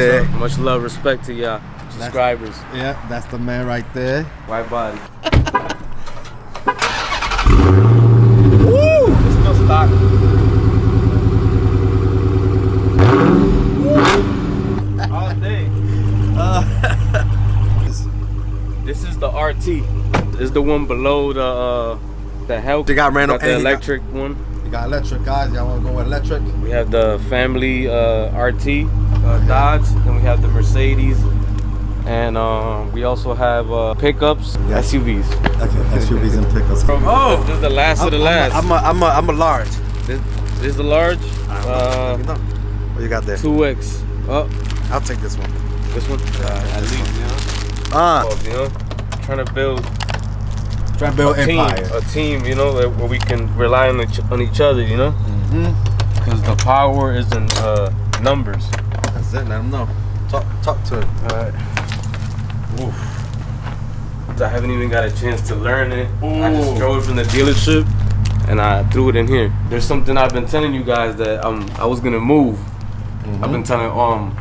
there. Much love, respect to y'all subscribers. Yeah, that's the man right there. White body. Woo! It's still stock. All day. this is the RT. This is the one below the uh, the health. They got random- got the he got- electric one. You got electric guys. Y'all want to go with electric? We have the family uh, RT uh, Dodge. Then we have the Mercedes. And um, we also have uh, pickups, Yeah. SUVs. Okay, SUVs and pickups. From, Oh, this is the last of the last. I'm a, I'm a, I'm a large. this, this is the large. Uh, me know. What you got there? 2X. Oh, I'll take this one. this one. Uh, at least, you know. Ah, Oh, you know, trying to build try to build a team, empire. a team, you know, that- where we can rely on each, on each other, you know, Mm-hmm. because the power is in uh, numbers. That's it. Let him know. Talk, talk to him. All right. Oof. I haven't even got a chance to learn it. I just drove it from the dealership and I threw it in here. There's something I've been telling you guys that um I was gonna move. I've been telling um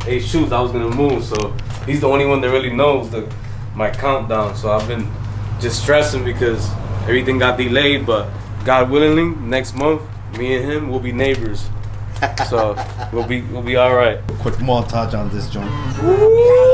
Ashootz I was gonna move, so he's the only one that really knows the my countdown. So I've been just stressing because everything got delayed, but God willingly, next month, me and him will be neighbors. So we'll be we'll be all right. Quick montage on this joint.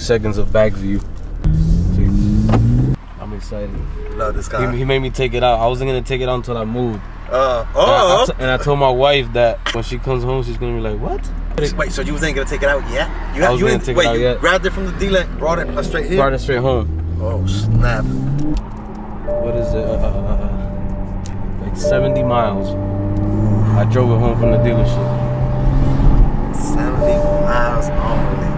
Seconds of back view. I'm excited. Love this He, guy. he made me take it out. I wasn't gonna take it out until I moved. Uh, And I- I oh. and I told my wife that when she comes home, she's gonna be like, "What?" Wait, so you was ain't gonna take it out yet? You, was you ain't- take it out you yet. grabbed it from the dealer brought it uh, straight here? Brought it straight home. Oh, snap. What is it? Uh, uh, uh, like 70 miles. I drove it home from the dealership. 70 miles only.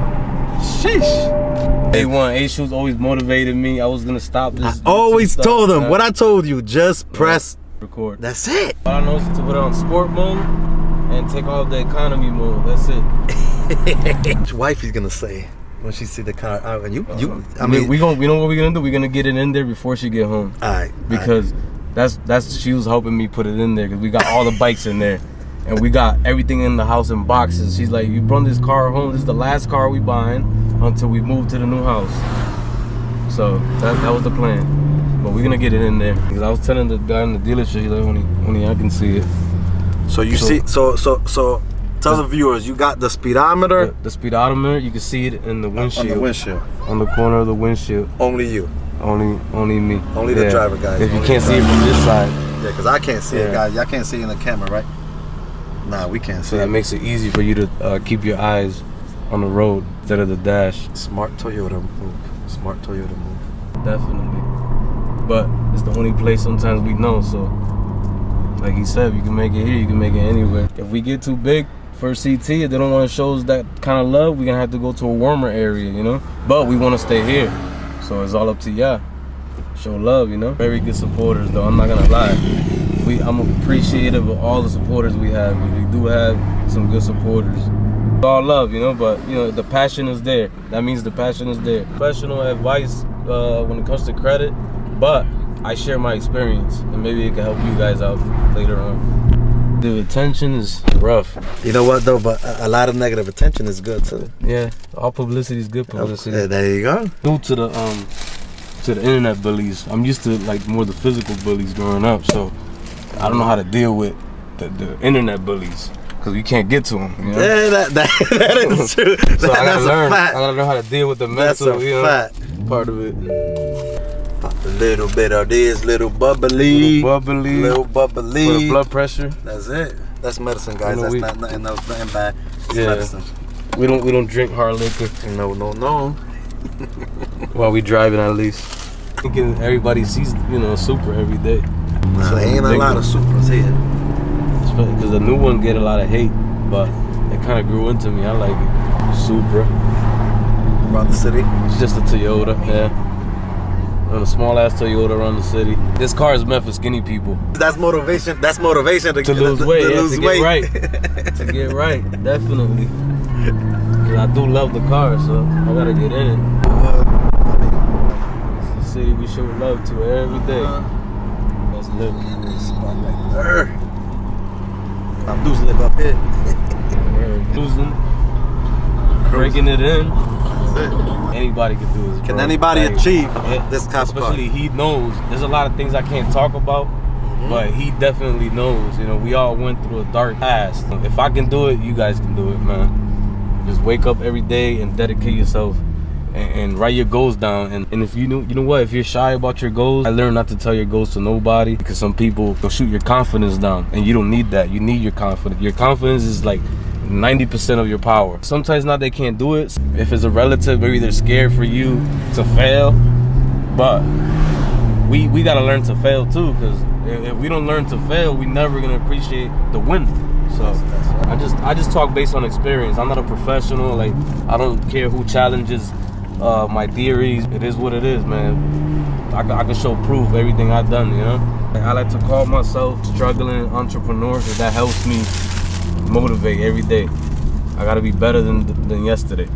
Sheesh. A1 Ashootz always motivated me. I was gonna stop this. I always stuff, told them uh, what I told you. Just press. record. That's it. All I know is to put it on sport mode and take off the economy mode. That's it. What your wife is gonna say when she see the car out? And you, you. I I mean, mean, we going we know what we're gonna do. We're gonna get it in there before she get home all right, because that's that's she was helping me put it in there because we got all the bikes in there and we got everything in the house in boxes. She's like, you brought this car home. This is the last car we buying until we move to the new house. So that that was the plan. But we're gonna get it in there because I was telling the guy in the dealership, like, only only I can see it. so you so- see, so so so. Tell the viewers, you got the speedometer The, the speedometer, you can see it in the windshield. on the windshield. on the corner of the windshield. Only you. Only, only me. Only the driver, guys. If you can't see it from this side, Yeah, because I can't see it, guys. Y'all can't see it in the camera, right? Nah, we can't see so see that it. makes it easy for you to uh, keep your eyes on the road instead of the dash. Smart Toyota move. Smart Toyota move. Definitely. But it's the only place sometimes we know. So, like he said, you can make it here, you can make it anywhere. If we get too big for CT, if they don't want to show us that kind of love, we're gonna have to go to a warmer area, you know. But we want to stay here, so it's all up to y'all. Show love, you know. Very good supporters, though. I'm not gonna lie. We, I'm appreciative of all the supporters we have. We do have some good supporters. All love, you know, but you know the passion is there. That means the passion is there. Professional advice uh, when it comes to credit, but I share my experience, and maybe it can help you guys out later on. The attention is rough. You know what though? But a, lot of negative attention is good too. Yeah, all publicity is good publicity. Yeah, there you go. Due to the um to the internet bullies, I'm used to like more the physical bullies growing up, so I don't know how to deal with the, the internet bullies because you can't get to them. You know? Yeah, that that, that is true. So I That- gotta learn. I gotta learn how to deal with the That's mental, a you know, fact. part of it. A little bit of this, little bubbly, Little bubbly, little for bubbly. the blood pressure. That's it. That's medicine, guys. You know, That's we- not nothing else, nothing bad. It's Yeah. medicine. We don't we don't drink hard liquor. No, no, no. While we driving at least. Thinking everybody sees, you know, super every day. Nah, So ain't a lot of Supras here. Because the new one get a lot of hate, but it kind of grew into me. I like it. Supra. Around the city. It's just a Toyota, yeah. And a small ass Toyota around the city. This car is meant for skinny people. That's motivation. That's motivation to, To lose weight, yeah, lose to get weight. right. to get right, definitely. Cause I do love the car, so I gotta get in it. Uh, It's the city we show love to every day. Let's live. Urgh. I'm dudes live up here. We're losing, breaking it in. Anybody can do this. Can bro. anybody Like, achieve it- this cop? Especially he knows. There's a lot of things I can't talk about, Mm-hmm. but he definitely knows. You know, we all went through a dark past. If I can do it, you guys can do it, man. Just wake up every day and dedicate yourself. And, and write your goals down, and, and if you know, you know what, if you're shy about your goals, I learned not to tell your goals to nobody because some people will shoot your confidence down, and you don't need that. You need your confidence. Your confidence is like 90% of your power. Sometimes not they can't do it. If it's a relative, maybe they're scared for you to fail. But we we gotta learn to fail too, because if, we don't learn to fail, we never gonna appreciate the win. So I just I just talk based on experience. I'm not a professional. Like I don't care who challenges uh, my theories. It is what it is, man. I, I can show proof of everything I've done. You know. I like to call myself struggling entrepreneur because that helps me motivate every day. I gotta be better than than yesterday.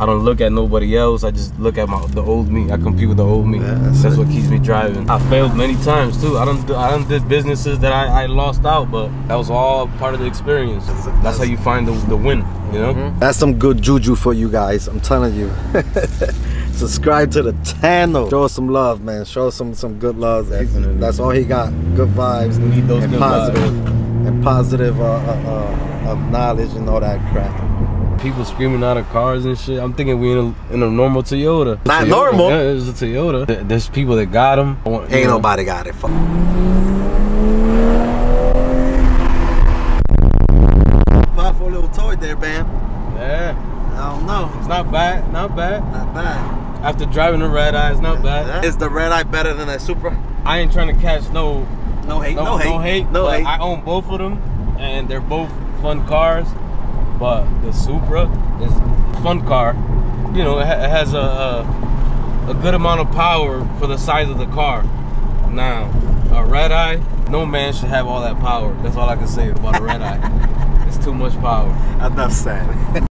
I don't look at nobody else. I just look at my the old me. I compete with the old me. Yeah, that's that's what keeps me driving. I failed many times too. I don't do, I don't did businesses that I, I lost out, but that was all part of the experience. That's how you find the, the win. You know. That's some good juju for you guys. I'm telling you. Subscribe to the channel. Show us some love, man. Show us some some good love. Definitely. That's all he got. Good vibes. We need those and good positive, and positive uh, uh, uh, of knowledge and all that crap. People screaming out of cars and shit. I'm thinking we in a, in a normal Toyota. Not Toyota. normal. Yeah, it's a Toyota. There's people that got them. Ain't nobody got it. Fuck. Powerful little toy there, man. Yeah, I don't know. it's not bad. Not bad. Not bad. After driving a red eye, it's not bad. Is the red eye better than a Supra? I ain't trying to catch no No hate. no, No, hate. no hate. No but hate. I own both of them, and they're both fun cars. But the Supra is fun car. You know, it has a, a a good amount of power for the size of the car. Now, a red eye, no man should have all that power. That's all I can say about a red eye. It's too much power. Enough said.